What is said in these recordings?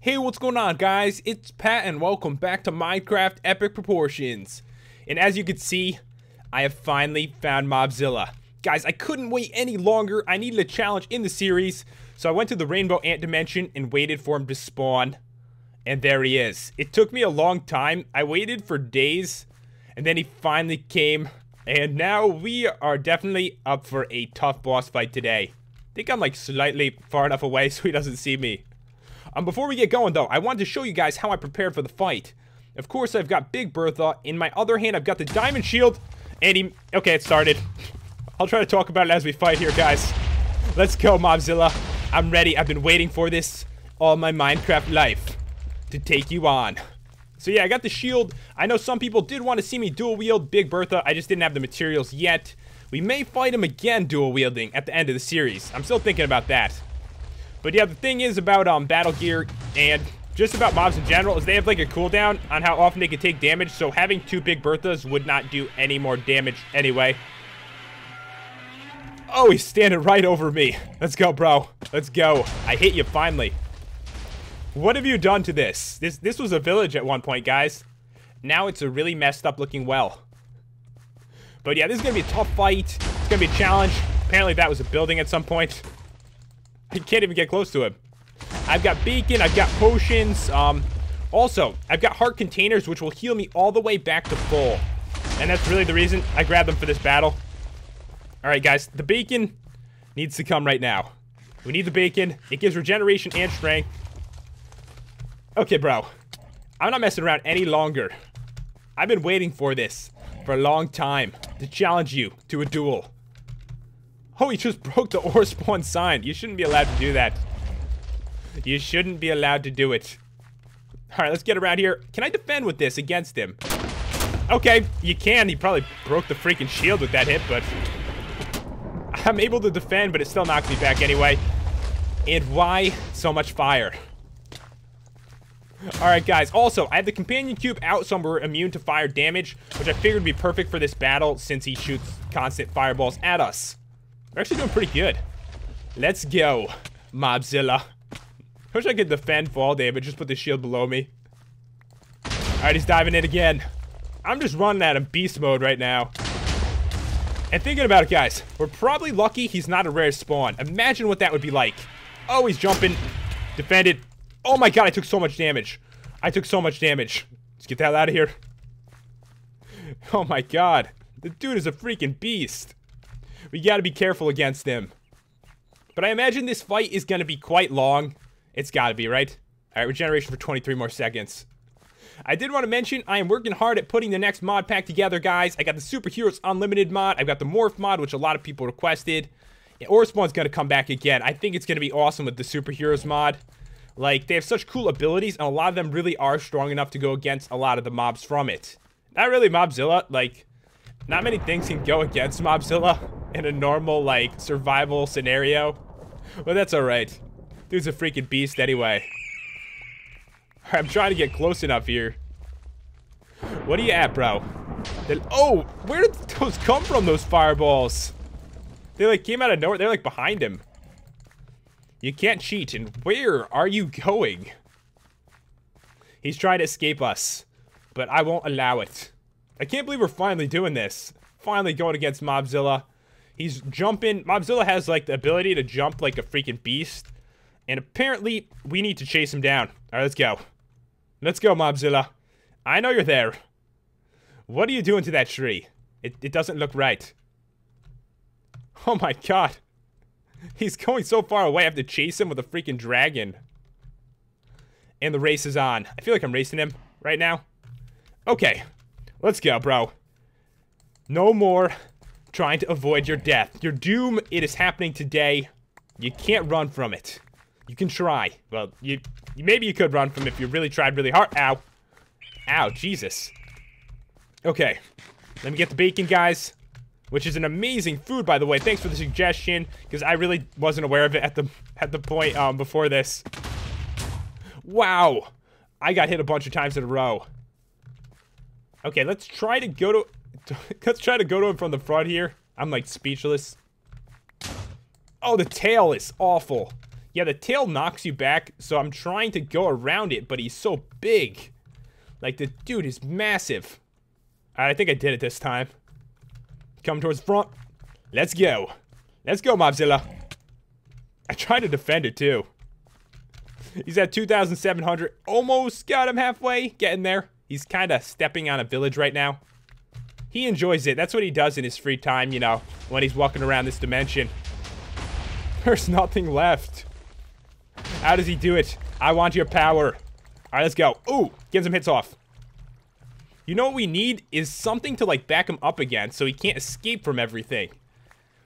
Hey, what's going on, guys? It's Pat, and welcome back to Minecraft Epic Proportions. And as you can see, I have finally found Mobzilla. Guys, I couldn't wait any longer. I needed a challenge in the series, so I went to the Rainbow Ant Dimension and waited for him to spawn. And there he is. It took me a long time. I waited for days, and then he finally came. And now we are definitely up for a tough boss fight today. I think I'm like slightly far enough away so he doesn't see me. Um, before we get going though, I wanted to show you guys how I prepared for the fight. Of course, I've got Big Bertha. In my other hand, I've got the Diamond Shield. And he... Okay, it started. I'll try to talk about it as we fight here, guys. Let's go, Mobzilla. I'm ready. I've been waiting for this all my Minecraft life to take you on. So yeah, I got the shield. I know some people did want to see me dual wield Big Bertha. I just didn't have the materials yet. We may fight him again dual wielding at the end of the series. I'm still thinking about that. But yeah, the thing is about um, battle gear and just about mobs in general is they have like a cooldown on how often they can take damage. So having two Big Berthas would not do any more damage anyway. Oh, he's standing right over me. Let's go, bro. Let's go. I hit you finally. What have you done to this? This this was a village at one point, guys. Now it's a really messed up looking well. But yeah, this is going to be a tough fight. It's going to be a challenge. Apparently that was a building at some point. Can't even get close to him. I've got beacon, I've got potions. Um, also, I've got heart containers, which will heal me all the way back to full. And that's really the reason I grabbed them for this battle. Alright, guys. The beacon needs to come right now. We need the bacon. It gives regeneration and strength. Okay, bro. I'm not messing around any longer. I've been waiting for this for a long time to challenge you to a duel. Oh, he just broke the OreSpawn sign. You shouldn't be allowed to do that. You shouldn't be allowed to do it. Alright, let's get around here. Can I defend with this against him? Okay, you can. He probably broke the freaking shield with that hit, but... I'm able to defend, but it still knocks me back anyway. And why so much fire? Alright, guys. Also, I have the Companion Cube out, so we're immune to fire damage, which I figured would be perfect for this battle since he shoots constant fireballs at us. We're actually doing pretty good. Let's go, Mobzilla. I wish I could defend fall damage, just put the shield below me. Alright, he's diving in again. I'm just running at him beast mode right now. And thinking about it, guys, we're probably lucky he's not a rare spawn. Imagine what that would be like. Oh, he's jumping. Defended. Oh my god, I took so much damage. I took so much damage. Let's get the hell out of here. Oh my god. The dude is a freaking beast. We gotta be careful against him. But I imagine this fight is gonna be quite long. It's gotta be, right? Alright, regeneration for 23 more seconds. I did want to mention, I am working hard at putting the next mod pack together, guys. I got the Superheroes Unlimited mod. I've got the Morph mod, which a lot of people requested. Yeah, OreSpawn's going to come back again. I think it's going to be awesome with the Superheroes mod. Like, they have such cool abilities, and a lot of them really are strong enough to go against a lot of the mobs from it. Not really Mobzilla, like, not many things can go against Mobzilla in a normal, like, survival scenario. But that's alright. Dude's a freaking beast anyway. I'm trying to get close enough here. What are you at, bro? Then, oh, where did those come from, those fireballs? They, like, came out of nowhere. They're, like, behind him. You can't cheat. And where are you going? He's trying to escape us, but I won't allow it. I can't believe we're finally doing this. Finally going against Mobzilla. He's jumping. Mobzilla has, like, the ability to jump like a freaking beast. And apparently, we need to chase him down. All right, let's go. Let's go, Mobzilla. I know you're there. What are you doing to that tree? It, it doesn't look right. Oh my god. He's going so far away, I have to chase him with a freaking dragon. And the race is on. I feel like I'm racing him right now. Okay. Let's go, bro. No more trying to avoid your death. Your doom, it is happening today. You can't run from it. You can try. Well, you, maybe you could run from it if you really tried really hard. Ow. Ow, Jesus. Okay. Let me get the bacon, guys which is an amazing food, by the way. Thanks for the suggestion, because I really wasn't aware of it at the at the point um, before this. Wow, I got hit a bunch of times in a row. Okay, let's try to go to let's try to go to him from the front here. I'm like speechless. Oh, the tail is awful. Yeah, the tail knocks you back, so I'm trying to go around it, but he's so big. Like, the dude is massive. I think I did it this time. Come towards front. Let's go. Let's go, Mobzilla. I tried to defend it, too. He's at 2,700. Almost got him halfway. Getting there. He's kind of stepping on a village right now. He enjoys it. That's what he does in his free time, you know, when he's walking around this dimension. There's nothing left. How does he do it? I want your power. All right, let's go. Ooh, get some hits off. You know what we need is something to, like, back him up again so he can't escape from everything.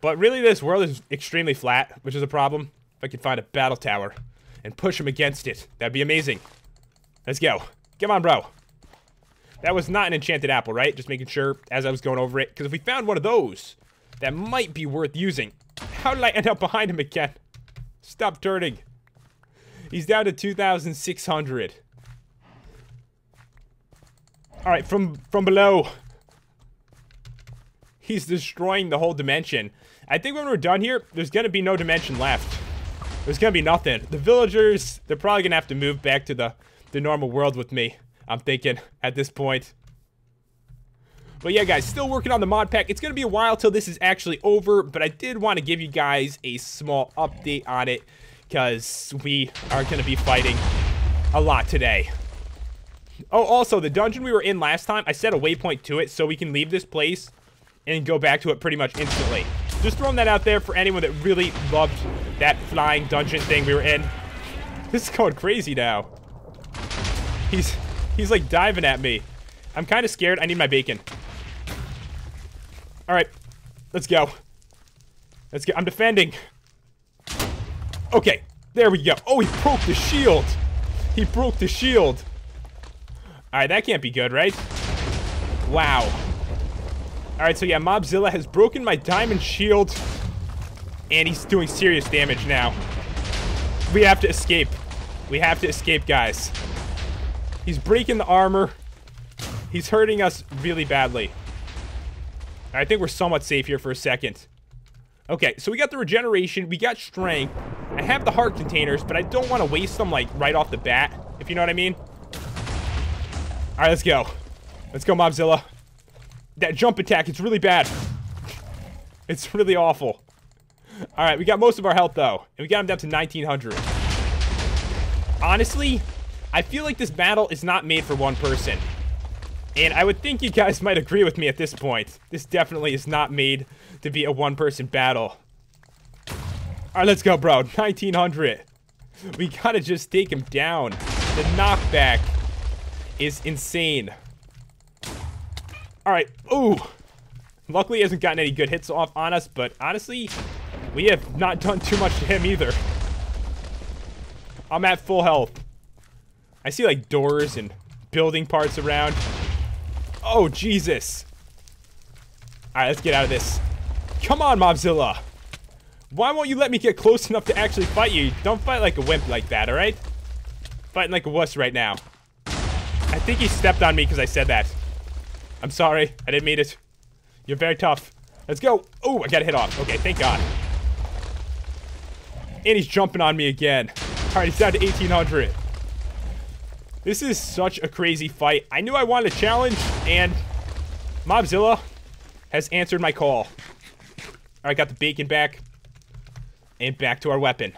But really, this world is extremely flat, which is a problem. If I could find a battle tower and push him against it, that'd be amazing. Let's go. Come on, bro. That was not an enchanted apple, right? Just making sure as I was going over it. Because if we found one of those, that might be worth using. How did I end up behind him again? Stop turning. He's down to 2,600. Alright, from, from below. He's destroying the whole dimension. I think when we're done here, there's going to be no dimension left. There's going to be nothing. The villagers, they're probably going to have to move back to the, the normal world with me. I'm thinking at this point. But yeah, guys, still working on the mod pack. It's going to be a while till this is actually over, but I did want to give you guys a small update on it because we are going to be fighting a lot today. Oh, also, the dungeon we were in last time, I set a waypoint to it so we can leave this place and go back to it pretty much instantly. Just throwing that out there for anyone that really loved that flying dungeon thing we were in. This is going crazy now. He's He's like diving at me. I'm kind of scared. I need my bacon. All right. Let's go. Let's go. I'm defending. Okay. There we go. Oh, he broke the shield. He broke the shield. All right. That can't be good, right? Wow. All right. So, yeah, Mobzilla has broken my diamond shield. And he's doing serious damage now. We have to escape. We have to escape, guys. He's breaking the armor. He's hurting us really badly. I think we're somewhat safe here for a second. Okay, so we got the regeneration. We got strength. I have the heart containers, but I don't want to waste them, like, right off the bat, if you know what I mean. All right, let's go. Let's go, Mobzilla. That jump attack, it's really bad. It's really awful. All right, we got most of our health, though. And we got him down to 1,900. Honestly, I feel like this battle is not made for one person. And I would think you guys might agree with me at this point. This definitely is not made to be a one-person battle. Alright, let's go, bro. 1900. We gotta just take him down. The knockback is insane. Alright. Ooh. Luckily, he hasn't gotten any good hits off on us, but honestly, we have not done too much to him either. I'm at full health. I see like doors and building parts around. Oh, Jesus. Alright, let's get out of this. Come on, Mobzilla. Why won't you let me get close enough to actually fight you? Don't fight like a wimp like that, alright? Fighting like a wuss right now. I think he stepped on me because I said that. I'm sorry. I didn't mean it. You're very tough. Let's go. Oh, I got hit off. Okay, thank God. And he's jumping on me again. Alright, he's down to 1800. This is such a crazy fight. I knew I wanted a challenge, and Mobzilla has answered my call. All right, got the bacon back. And back to our weapon.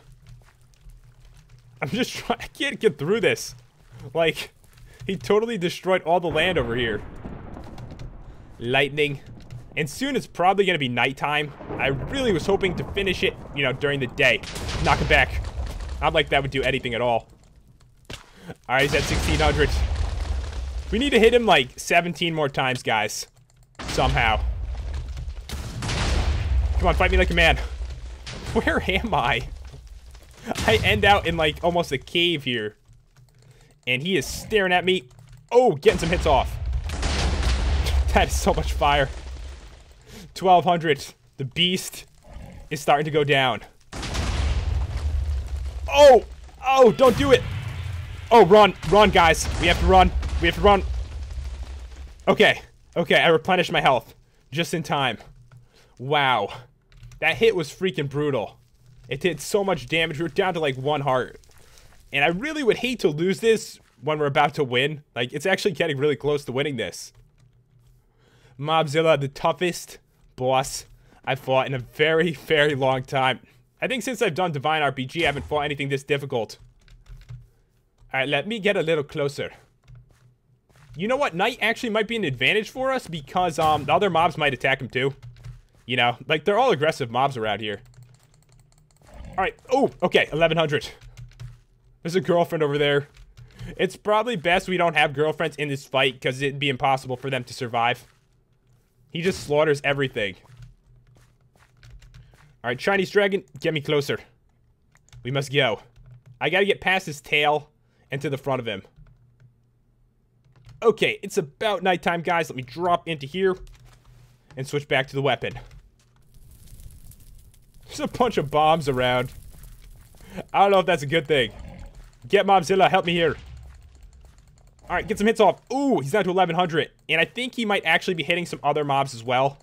I'm just trying- I can't get through this. Like, he totally destroyed all the land over here. Lightning. And soon it's probably going to be nighttime. I really was hoping to finish it, you know, during the day. Knock it back. Not like that would do anything at all. Alright, he's at 1600. We need to hit him like 17 more times, guys. Somehow. Come on, fight me like a man. Where am I? I end out in like almost a cave here. And he is staring at me. Oh, getting some hits off. That is so much fire. 1200. The beast is starting to go down. Oh! Oh, don't do it! Oh, run. Run, guys. We have to run. We have to run. Okay. Okay, I replenished my health. Just in time. Wow. That hit was freaking brutal. It did so much damage. We were down to like one heart. And I really would hate to lose this when we're about to win. Like, it's actually getting really close to winning this. Mobzilla, the toughest boss I've fought in a very, very long time. I think since I've done Divine RPG, I haven't fought anything this difficult. Alright, let me get a little closer. You know what? Night actually might be an advantage for us because um, the other mobs might attack him too. You know, like they're all aggressive mobs around here. Alright. Oh, okay. 1100. There's a girlfriend over there. It's probably best we don't have girlfriends in this fight because it'd be impossible for them to survive. He just slaughters everything. Alright, Chinese dragon, get me closer. We must go. I gotta get past his tail and to the front of him. Okay, it's about nighttime, guys. Let me drop into here and switch back to the weapon. There's a bunch of bombs around. I don't know if that's a good thing. Get Mobzilla, help me here. Alright, get some hits off. Ooh, he's down to 1100. And I think he might actually be hitting some other mobs as well.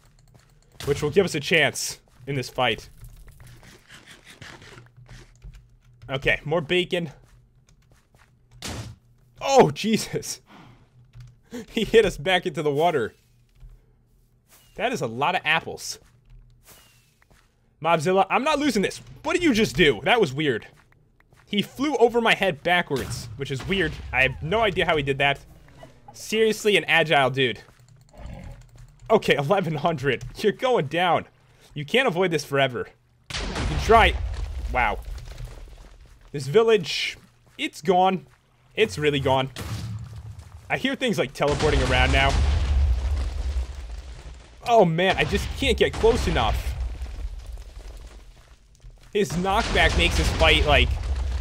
Which will give us a chance in this fight. Okay, more bacon. Oh, Jesus. he hit us back into the water. That is a lot of apples. Mobzilla, I'm not losing this. What did you just do? That was weird. He flew over my head backwards, which is weird. I have no idea how he did that. Seriously, an agile dude. Okay, 1100. You're going down. You can't avoid this forever. You can try. Wow. This village, it's gone. It's really gone. I hear things like teleporting around now. Oh man, I just can't get close enough. His knockback makes this fight, like,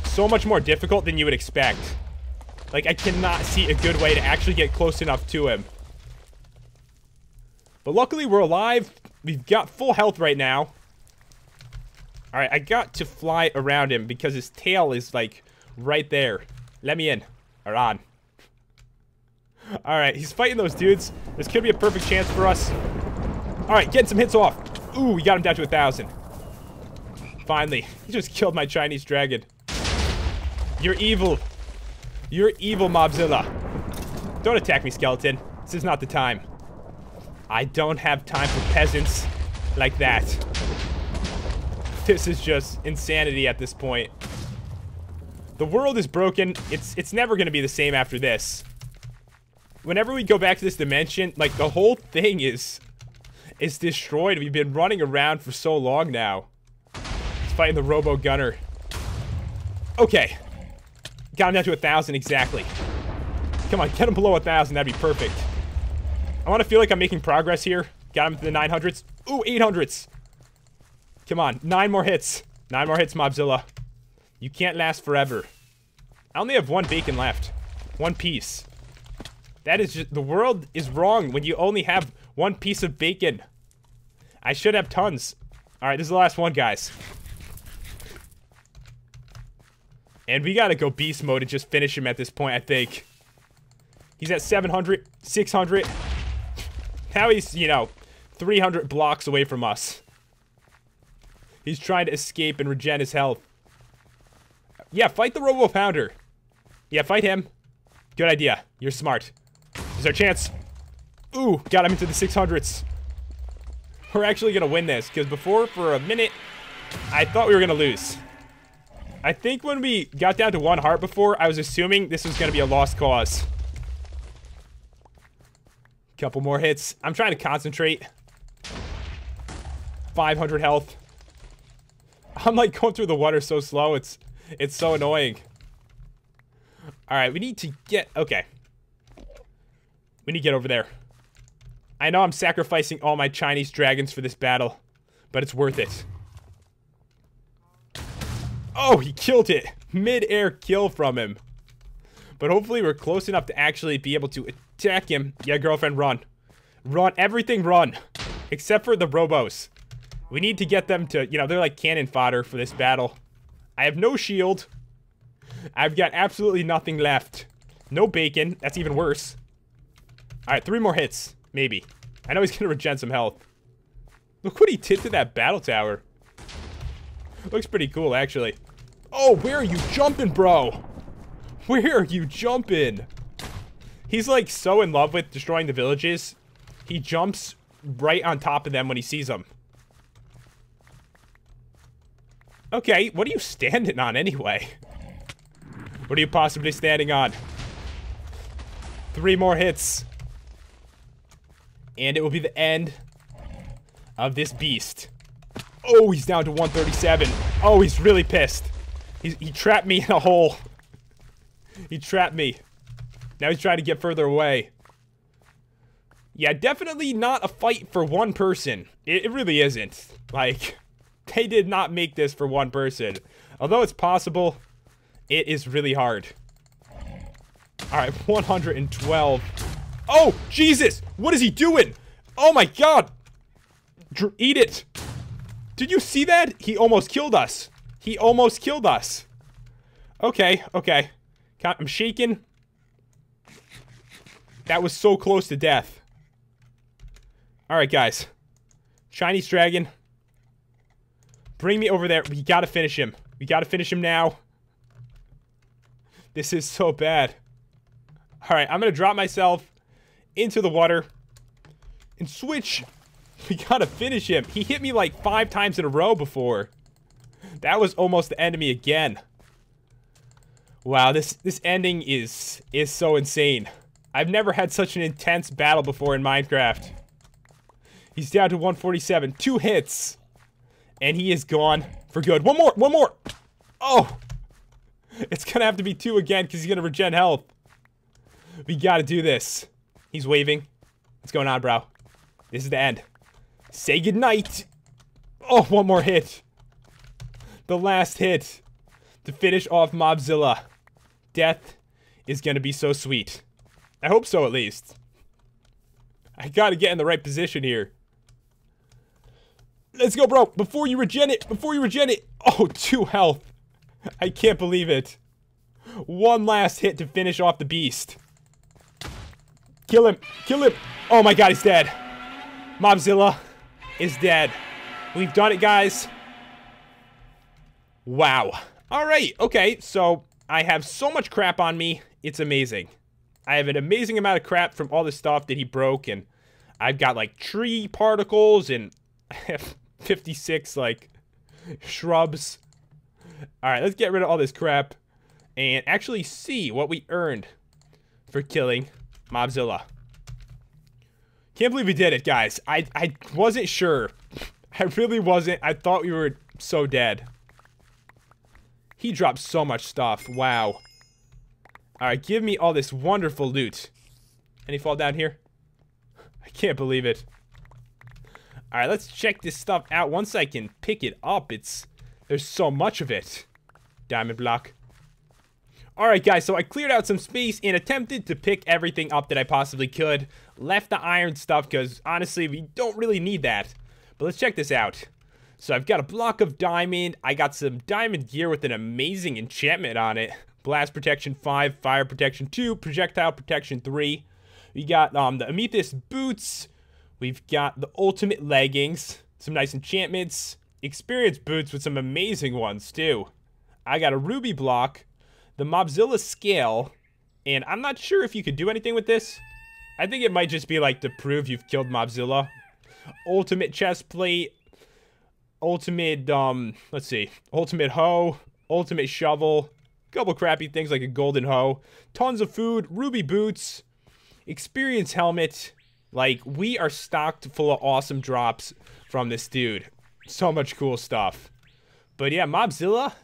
so much more difficult than you would expect. Like, I cannot see a good way to actually get close enough to him. But luckily, we're alive. We've got full health right now. Alright, I got to fly around him because his tail is, like, right there. Let me in. Or on. Alright, he's fighting those dudes. This could be a perfect chance for us. Alright, getting some hits off. Ooh, we got him down to a thousand. Finally. He just killed my Chinese dragon. You're evil. You're evil, Mobzilla. Don't attack me, skeleton. This is not the time. I don't have time for peasants like that. This is just insanity at this point. The world is broken. It's it's never going to be the same after this. Whenever we go back to this dimension, like the whole thing is is destroyed. We've been running around for so long now. It's fighting the Robo Gunner. Okay. Got him down to a thousand exactly. Come on, get him below a thousand. That'd be perfect. I want to feel like I'm making progress here. Got him to the 900s. Ooh, 800s. Come on, nine more hits. Nine more hits, Mobzilla. You can't last forever. I only have one bacon left. One piece. That is just, the world is wrong when you only have one piece of bacon. I should have tons. Alright, this is the last one, guys. And we gotta go beast mode and just finish him at this point, I think. He's at 700, 600. Now he's, you know, 300 blocks away from us. He's trying to escape and regen his health. Yeah, fight the Robo Pounder. Yeah, fight him. Good idea. You're smart. Is our chance. Ooh, got him into the 600s. We're actually going to win this, because before, for a minute, I thought we were going to lose. I think when we got down to one heart before, I was assuming this was going to be a lost cause. Couple more hits. I'm trying to concentrate. 500 health. I'm like going through the water so slow, it's it's so annoying. Alright, we need to get... Okay. We need to get over there. I know I'm sacrificing all my Chinese dragons for this battle, but it's worth it. Oh, he killed it. Mid-air kill from him. But hopefully we're close enough to actually be able to attack him. Yeah, girlfriend, run. Run. Everything run. Except for the robos. We need to get them to, you know, they're like cannon fodder for this battle. I have no shield. I've got absolutely nothing left. No bacon. That's even worse. Alright, three more hits. Maybe. I know he's gonna regen some health. Look what he did to that battle tower. Looks pretty cool, actually. Oh, where are you jumping, bro? Where are you jumping? He's like so in love with destroying the villages. He jumps right on top of them when he sees them. Okay, what are you standing on anyway? What are you possibly standing on? Three more hits. And it will be the end of this beast. Oh, he's down to 137. Oh, he's really pissed. He's, he trapped me in a hole. he trapped me. Now he's trying to get further away. Yeah, definitely not a fight for one person. It, it really isn't. Like, they did not make this for one person. Although it's possible, it is really hard. Alright, 112. Oh, Jesus! What is he doing? Oh my god! Dr eat it! Did you see that? He almost killed us. He almost killed us. Okay, okay. I'm shaking. That was so close to death. Alright, guys. Chinese dragon. Bring me over there. We gotta finish him. We gotta finish him now. This is so bad. Alright, I'm gonna drop myself into the water and switch. We gotta finish him. He hit me like five times in a row before. That was almost the end of me again. Wow, this this ending is is so insane. I've never had such an intense battle before in Minecraft. He's down to 147. Two hits. And he is gone for good. One more. One more. Oh. It's to have to be two again because he's to regen health. We got to do this. He's waving. What's going on, bro? This is the end. Say goodnight. Oh, one more hit. The last hit to finish off Mobzilla. Death is to be so sweet. I hope so, at least. I gotta get in the right position here. Let's go, bro. Before you regen it. Before you regen it. Oh, two health. I can't believe it. One last hit to finish off the beast. Kill him. Kill him. Oh my god, he's dead. Mobzilla is dead. We've done it, guys. Wow. Alright, okay, so I have so much crap on me. It's amazing. I have an amazing amount of crap from all the stuff that he broke, and I've got, like, tree particles, and I have 56, like, shrubs. Alright, let's get rid of all this crap and actually see what we earned for killing Mobzilla. Can't believe we did it, guys. I, I wasn't sure. I really wasn't. I thought we were so dead. He dropped so much stuff. Wow. Alright, give me all this wonderful loot. Any fall down here? I can't believe it. Alright, let's check this stuff out. Once I can pick it up, it's... There's so much of it. Diamond block. Alright guys, so I cleared out some space and attempted to pick everything up that I possibly could. Left the iron stuff because honestly, we don't really need that. But let's check this out. So I've got a block of diamond. I got some diamond gear with an amazing enchantment on it. Blast protection 5, fire protection 2, projectile protection 3. We got um, the amethyst boots, We've got the ultimate leggings, some nice enchantments, experience boots with some amazing ones too. I got a ruby block, the Mobzilla scale, and I'm not sure if you could do anything with this. I think it might just be like to prove you've killed Mobzilla. Ultimate chest plate, ultimate, um, let's see, ultimate hoe, ultimate shovel, couple crappy things like a golden hoe, tons of food, ruby boots, experience helmet, like, we are stocked full of awesome drops from this dude. So much cool stuff. But yeah, Mobzilla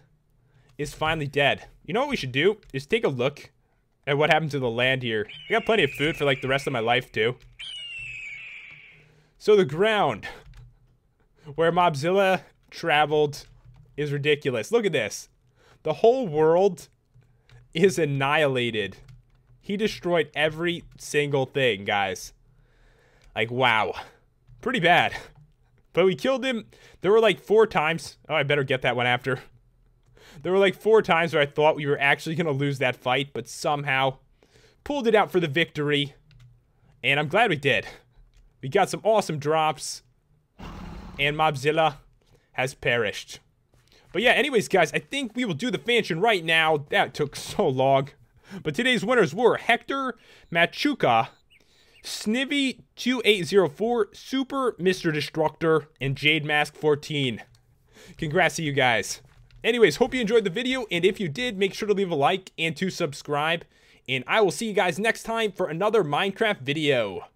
is finally dead. You know what we should do? Is take a look at what happened to the land here. I got plenty of food for like the rest of my life too. So the ground where Mobzilla traveled is ridiculous. Look at this. The whole world is annihilated. He destroyed every single thing, guys. Like, wow. Pretty bad. But we killed him. There were like four times. Oh, I better get that one after. There were like four times where I thought we were actually going to lose that fight, but somehow pulled it out for the victory. And I'm glad we did. We got some awesome drops. And Mobzilla has perished. But yeah, anyways, guys, I think we will do the fansion right now. That took so long. But today's winners were Hector Machuca, Snivy2804, Super Mr. Destructor, and Jade Mask 14. Congrats to you guys. Anyways, hope you enjoyed the video, and if you did, make sure to leave a like and to subscribe. And I will see you guys next time for another Minecraft video.